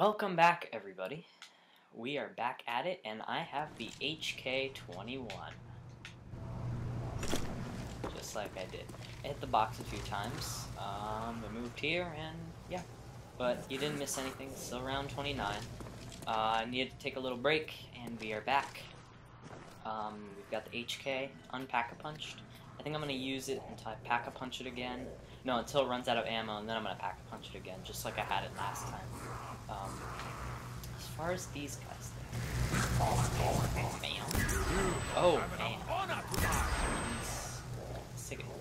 Welcome back, everybody. We are back at it, and I have the HK21. Just like I did. I hit the box a few times. Um, I moved here, and yeah. But you didn't miss anything. It's still round 29. Uh, I needed to take a little break, and we are back. Um, we've got the HK unpack-a-punched. I think I'm going to use it until I pack-a-punch it again. No, until it runs out of ammo, and then I'm going to pack-a-punch it again, just like I had it last time. Um, as far as these guys, though. Bam. Oh, man. He's...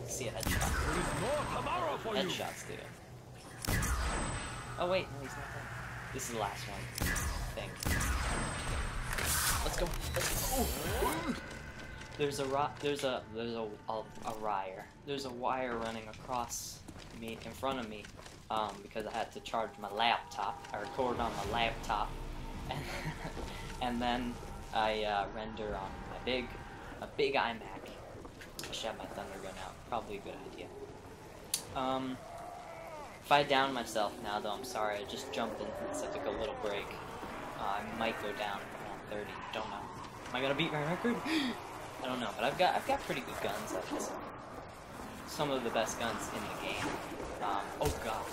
See, a headshot. Headshots, dude. Oh, wait, no, he's not there. This is the last one. I think. Let's go. Let's go. There's a there's a there's a, a a wire. There's a wire running across me in front of me um, because I had to charge my laptop. I record on my laptop, and, and then I uh, render on my big, a big iMac. I should have my thunder gun out. Probably a good idea. Um, if I down myself now, though, I'm sorry. I just jumped in since I took a little break. Uh, I might go down around 30. Don't know. Am I gonna beat my record? I don't know, but I've got I've got pretty good guns. I've got some, of the best guns in the game. Um, oh god.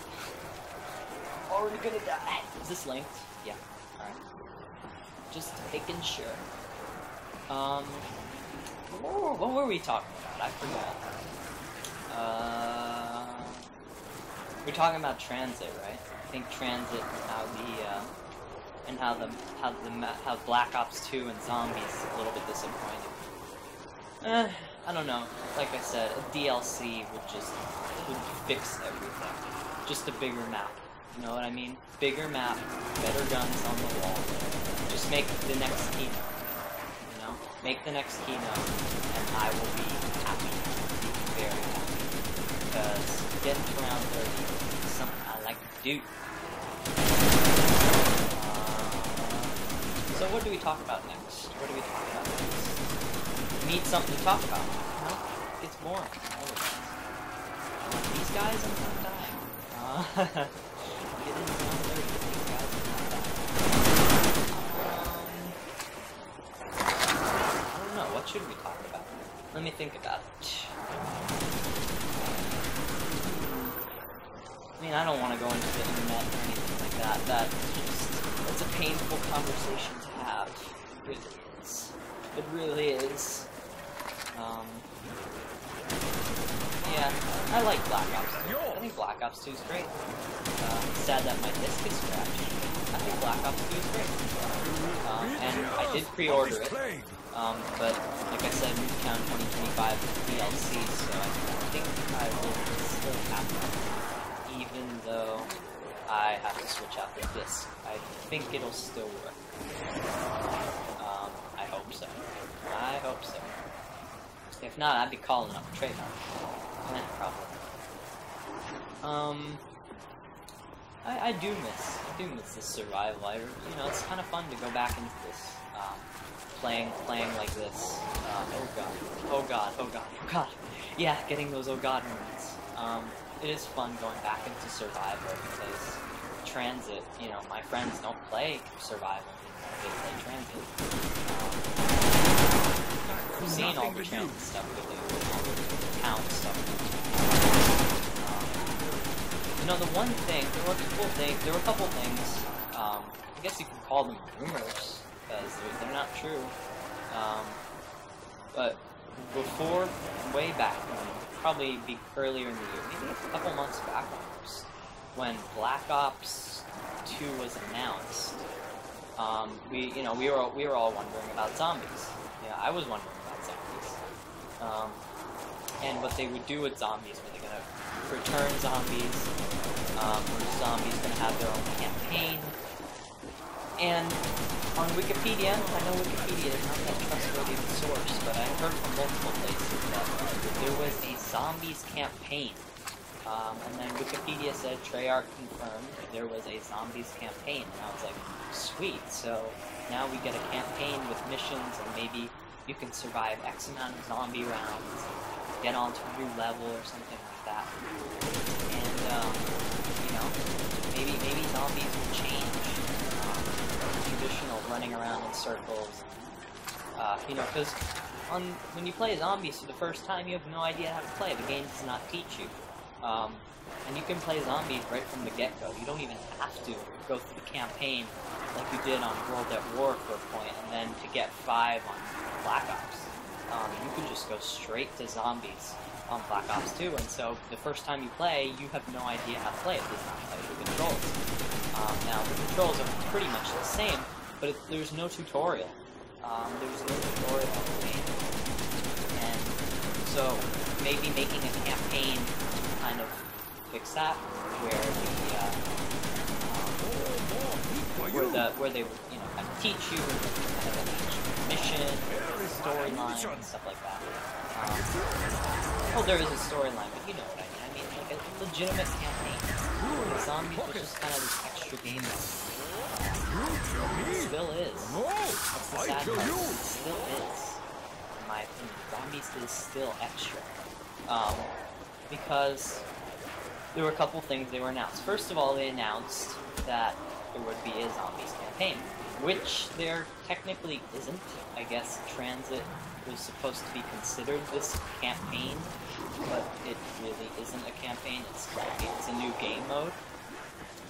Already gonna die. Is this linked? Yeah. Alright. Just making sure. Um, what, what were we talking about? I forgot. Uh, we're talking about transit, right? I think transit and how the, uh, and how the, how the, how Black Ops 2 and Zombies a little bit disappointing. Eh, I don't know. Like I said, a DLC would just would fix everything. Just a bigger map. You know what I mean? Bigger map, better guns on the wall. Just make the next Kino. You know? Make the next Kino, and I will be happy. Very happy. Because getting to round 30 is something I like to do. Uh, so what do we talk about next? What do we talk about next? Need something to talk about. You know? It gets boring these guys, I'm not dying. Uh, I don't know, what should we talk about? Let me think about it. I mean, I don't want to go into the internet or anything like that. That's just, it's a painful conversation to have. It really is. It really is. Um, yeah, I like Black Ops 2. I think Black Ops 2 is great. Uh, sad that my disc is scratched. I think Black Ops 2 is great. Um, and I did pre-order it. Um, but, like I said, Nuketown 2025 is DLC, so I think I will still have it. Even though I have to switch out the disc. I think it'll still work. Um, I hope so. I hope so. If not, I'd be calling up Treyarch. Eh, probably. Um, I, I do miss, I do miss this survival. I, you know, it's kind of fun to go back into this, um, playing, playing like this. Uh, oh god, oh god, oh god, oh god. Yeah, getting those oh god moments. Um, it is fun going back into survival because transit, you know, my friends don't play survival they play transit. Um, I've seen all the transit stuff with the town stuff. You know, the one thing, there were a couple things, there were a couple things, um, I guess you could call them rumors, because they're, they're, not true, um, but before, way back, when, probably be earlier in the year, maybe a couple months back almost, when Black Ops 2 was announced, um, we, you know, we were, we were all wondering about zombies. Yeah, I was wondering about zombies. Um, and what they would do with zombies, were they gonna return zombies, um, zombies gonna have their own campaign. And on Wikipedia, I know Wikipedia is not that trustworthy of a source, but I heard from multiple places that there was a zombies campaign. Um, and then Wikipedia said Treyarch confirmed there was a zombies campaign, and I was like, sweet. So now we get a campaign with missions, and maybe you can survive X amount of zombie rounds, get onto a new level or something like that. And um, you know, maybe maybe zombies will change um, traditional running around in circles. Uh, you know, because when you play zombies for the first time, you have no idea how to play. The game does not teach you. Um, and you can play zombies right from the get-go. You don't even have to go through the campaign like you did on World at War for a point, and then to get 5 on Black Ops. Um, you can just go straight to zombies on Black Ops 2, and so the first time you play, you have no idea how to play it. Does not play the controls. Um, now, the controls are pretty much the same, but it, there's no tutorial. Um, there's no tutorial on the game. And so, maybe making a campaign that, where the, uh, um, where the, where they, you know, kind of teach you, kind of mission, storyline, and stuff like that. Um, well, there is a storyline, but you know what I mean. I mean, like a legitimate campaign. The zombies was just kind of this extra game mode. Still is. That's the sad part. Still is. In my opinion, zombies is still extra. Um, because there were a couple things they were announced. First of all, they announced that there would be a zombies campaign, which there technically isn't. I guess Transit was supposed to be considered this campaign, but it really isn't a campaign. It's it's a new game mode,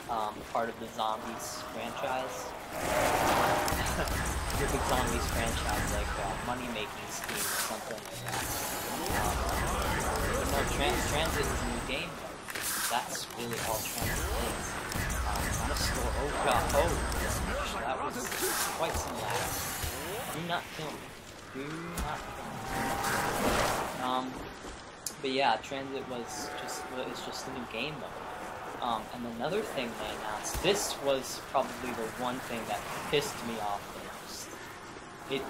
um, part of the Zombies franchise. the big Zombies franchise, like uh, money-making scheme or something like that. Um, but no, Trans Transit is a new game mode. That's really all Transit is. Um, a store. Oh god! Oh, that was quite some lag. Do not kill me. Do not kill me. Um, but yeah, Transit was just was just a new game mode. Um, and another thing they announced, this was probably the one thing that pissed me off the most. It,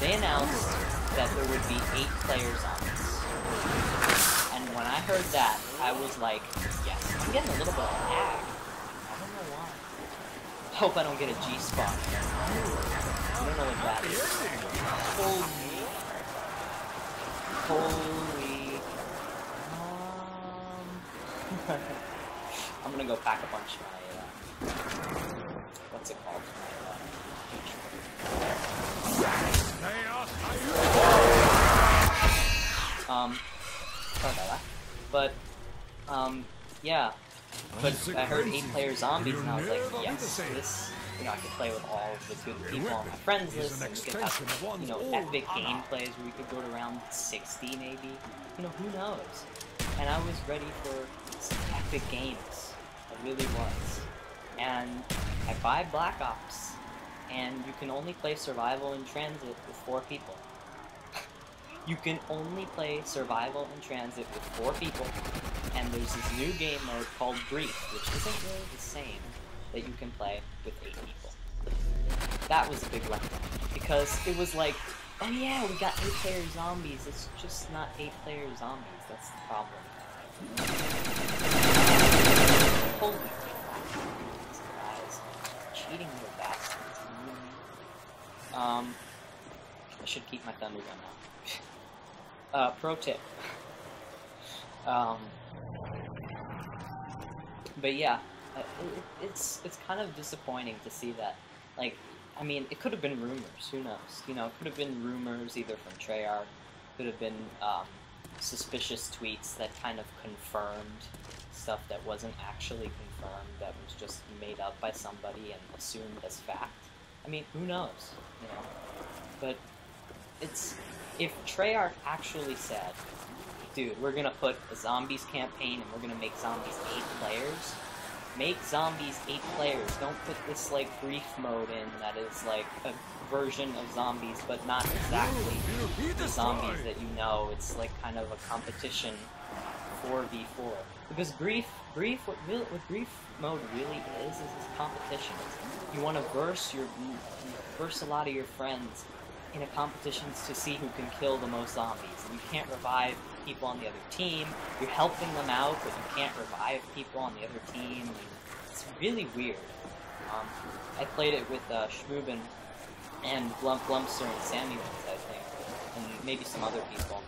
they announced that there would be eight players on this. I heard that, I was like, yes, I'm getting a little bit of lag. I don't know why. Hope I don't get a G-spot. I don't know what that is. Holy. Holy. Um. I'm gonna go pack a bunch of my, uh, what's it called? Yeah. But I heard eight player zombies and I was like, yes, this, you know, I could play with all of the good people on my friends list and we could have, you know, epic gameplays where we could go to round 60 maybe. You know, who knows? And I was ready for some epic games. I really was. And I buy Black Ops, and you can only play survival in transit with four people. you can only play survival in transit with four people, and there's this new game mode called Grief, which isn't really the same that you can play with eight people. That was a big letdown, because it was like, oh yeah, we got eight player zombies, it's just not eight player zombies, that's the problem. Holy guys. Cheating little bastards. Um, I should keep my thunder gun now. uh, pro tip. um, but yeah, it, it's it's kind of disappointing to see that. Like, I mean, it could have been rumors. Who knows? You know, it could have been rumors either from Treyarch, could have been um, suspicious tweets that kind of confirmed stuff that wasn't actually confirmed, that was just made up by somebody and assumed as fact. I mean, who knows, you know? But it's if Treyarch actually said, "Dude, we're gonna put a zombies campaign and we're gonna make zombies eight players," make zombies eight players. Don't put this like grief mode in that is like a version of zombies, but not exactly the zombies that you know. It's like kind of a competition 4v4. Because grief, grief, what, real, what grief mode really is, is this competition. You want to verse your, verse a lot of your friends in a competition to see who can kill the most zombies. And you can't revive people on the other team. You're helping them out, but you can't revive people on the other team. It's really weird. Um, I played it with uh, Shmuben and Glump Glumpster and Samuels, I think, and maybe some other people.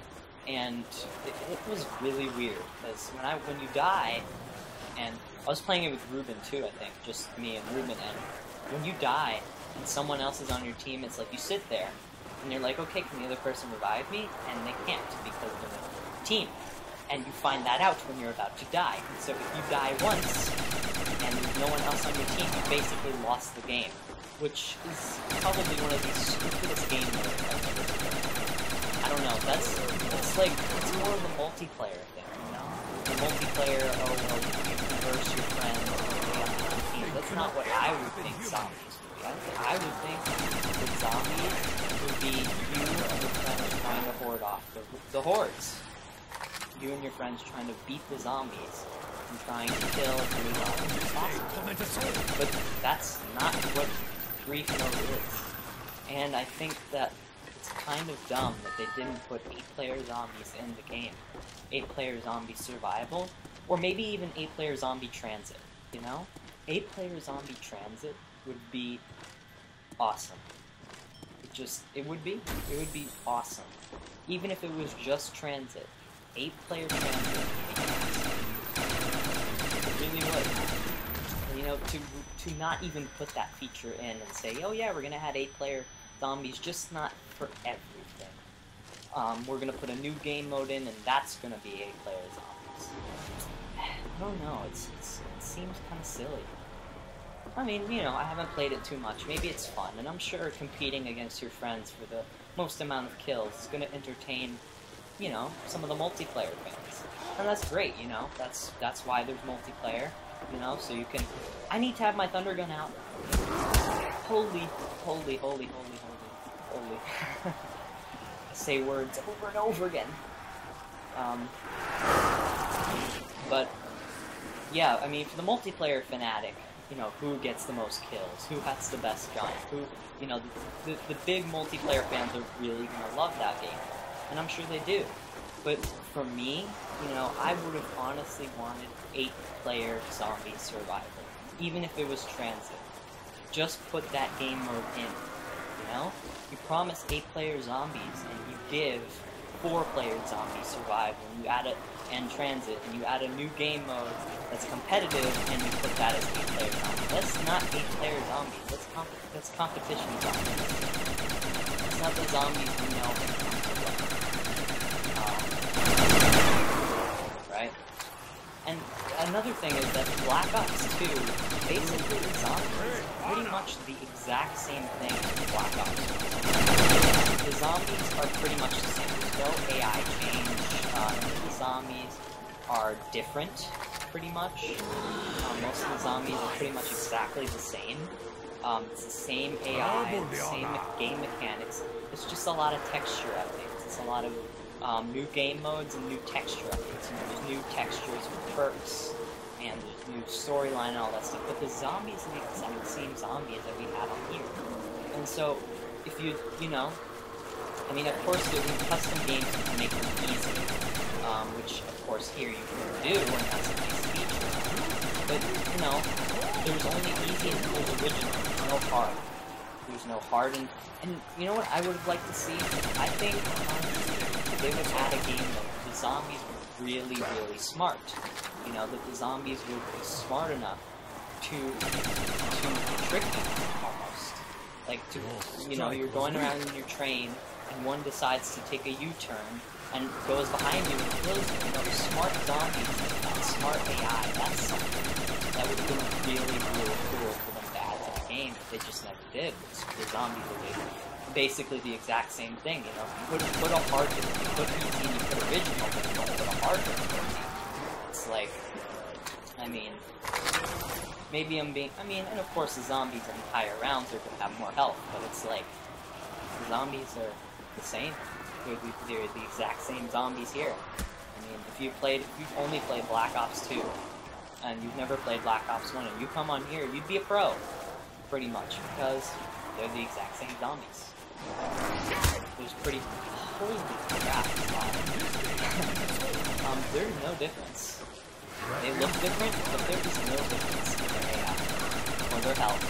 And it, it was really weird because when I when you die, and I was playing it with Ruben too, I think, just me and Ruben, and when you die, and someone else is on your team, it's like you sit there and you're like, okay, can the other person revive me? And they can't because they're a team. And you find that out when you're about to die. So if you die once and there's no one else on your team, you basically lost the game. Which is probably one of the stupidest game modes I've ever played. I don't know, that's, that's like, it's more of a multiplayer thing, you know? The multiplayer, oh, well, you converse your friends, the team. That's not what I would think zombies. I, I would think the zombies would be you and your friends trying to hoard off the, the hordes you and your friends trying to beat the zombies and trying to kill as many zombies as possible. But that's not what Grief Mode is. And I think that it's kind of dumb that they didn't put 8-player zombies in the game. 8-player zombie survival, or maybe even 8-player zombie transit, you know? 8-player zombie transit would be awesome. It just, it would be, it would be awesome. Even if it was just transit eight player transit. It really would. You know, to to not even put that feature in and say, oh yeah, we're gonna add eight player zombies, just not for everything. Um, we're gonna put a new game mode in, and that's gonna be eight player zombies. I don't know. It's, it's it seems kind of silly. I mean, you know, I haven't played it too much. Maybe it's fun, and I'm sure competing against your friends for the most amount of kills is going to entertain you know, some of the multiplayer fans. And that's great, you know, that's that's why there's multiplayer, you know, so you can... I need to have my Thunder Gun out. Holy, holy, holy, holy, holy, holy. Say words over and over again. Um, but, yeah, I mean, for the multiplayer fanatic, you know, who gets the most kills, who has the best gun, who, you know, the, the, the big multiplayer fans are really going to love that game and I'm sure they do. But for me, you know, I would have honestly wanted eight-player zombie survival, even if it was transit. Just put that game mode in, you know? You promise eight-player zombies, and you give four-player zombie survival, you add it and transit, and you add a new game mode that's competitive, and you put that as eight-player zombies. That's not eight-player zombies. That's, comp that's competition zombies. It's not the zombies we know um, right? And another thing is that Black Ops 2, basically the zombies pretty much the exact same thing as Black Ops 1. The zombies are pretty much the same. There's no AI change. Uh, the zombies are different, pretty much. Um, most of the zombies are pretty much exactly the same. Um, it's the same AI, the same game mechanics. It's just a lot of texture updates. It's a lot of um, new game modes and new texture updates. There's new textures with perks and new storyline and all that stuff. But the zombies are the exact same zombies that we have on here. And so, if you, you know, I mean, of course, there's custom games to make them easy, um, which, of course, here you can do, and that's a nice feature. But, you know, there's only easy and there's original, there's no hard. There's no hard, and, and you know what I would have liked to see? I think, um, they would add a game that the zombies were really, really smart. You know, that the zombies would be smart enough to to trick you almost. Like to you know, you're going around in your train and one decides to take a U-turn and goes behind you and kills you. You know, smart zombies, smart AI, that's something that would have been really, really cool for them to add to the game, but they just never did. The zombies were basically the exact same thing, you know. You put, put a hard difficulty, you put and you put original, but you don't put a hard difficulty. It's like, I mean, maybe I'm being, I mean, and of course the zombies in higher rounds are going to have more health, but it's like, the zombies are the same. They're the, exact same zombies here. I mean, if you played, if you've only played Black Ops 2, and you've never played Black Ops 1, and you come on here, you'd be a pro, pretty much, because they're the exact same zombies. Was pretty... Holy crap, um, there's no difference. They look different, but there is no difference in their AI, or their health,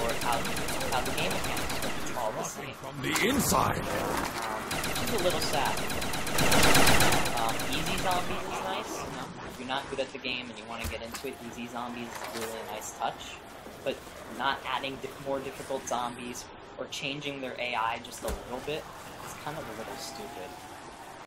or how, how the game mechanics work. The same. From the inside! Is a little sad. Um, easy zombies is nice, you know? If you're not good at the game and you want to get into it, easy zombies is really a nice touch. But not adding more difficult zombies or changing their AI just a little bit is kind of a little stupid.